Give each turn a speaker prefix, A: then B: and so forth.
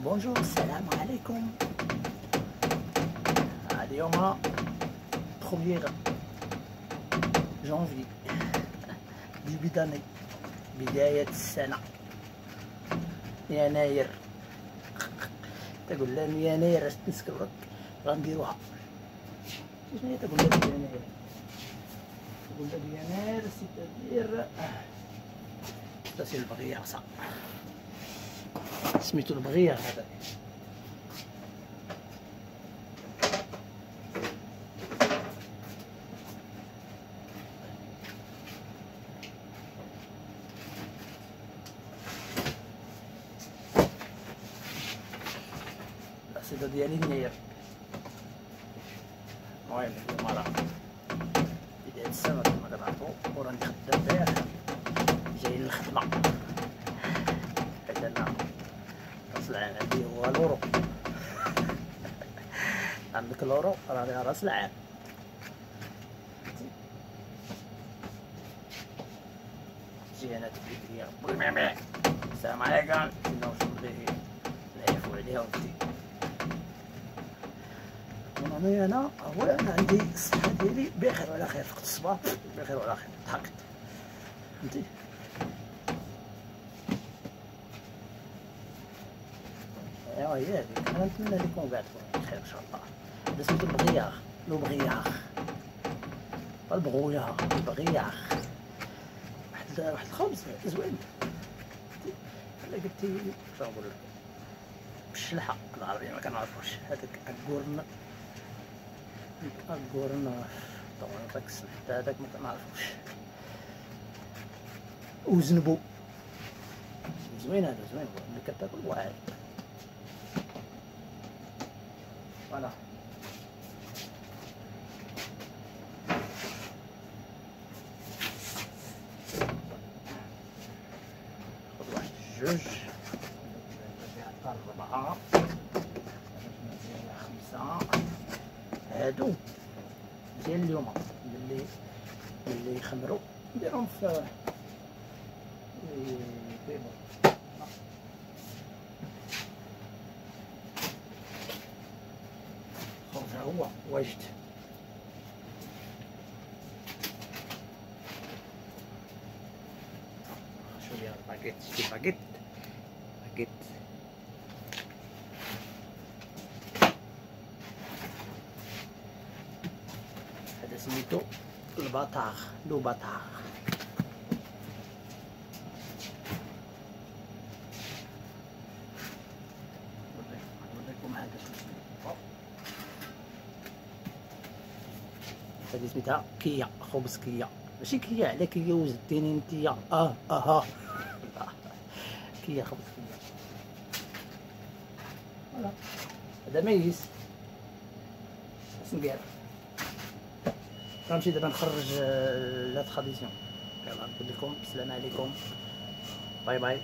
A: بونجور السلام عليكم اليوم بروميير جونفي ديبي داني بداية السنة يناير تقول لهم يناير اش تنسكبك غنديروها شنو هي تقول لهم يناير تقول لهم يناير سيتادير تسير البغية صح سميتو البغية. هذا. القصيدة ديالي النير المهم اليوم راه بداية السنة كما كنعرفو وراني خدام داير. جاي للخدمة. عندي هو لورو. عندك لورو؟ راني رأس العام جينا تبدي السلام عليكم. كنا واش نبغي نعرفو عليها ودي ونعمي أنا هو أنا عندي الصحة ديالي بخير وعلى خير. فقت الصباح بخير وعلى خير. ضحكت. فهمتي ايوا هي هذيك أنا نتمنى لكم تكونوا بخير إن شاء الله. سميتو البغياغ لو بغياغ البغوياغ البغياغ واحد واحد الخبز زوين. الا قلتي شنو نقول لك؟ بالشلحة العربية ما كنعرفوش. هذاك الكورن الكورن طبعا داك حتى هذاك ما كنعرفوش. وزنبو. زوين هذا زوين. اللي كتاكل واعر. خذ واحد جوج خمسة هادو ديال اليوم اللي اللي يخمروا نديرهم في بيبو خبز هو واجد شوية باكيت شي باكيت باكيت هذا سميتو البطاغ لو بطاغ نوريكم هذا شنو هذه سميتها كيا خبز كيا. ماشي كيا على كيا وزدتيني انتيا آه أها كيا خبز كيا. voilà. هذا ميز. اش ندير غنمشي دابا نخرج la tradition يلا نقول لكم السلام عليكم. bye bye.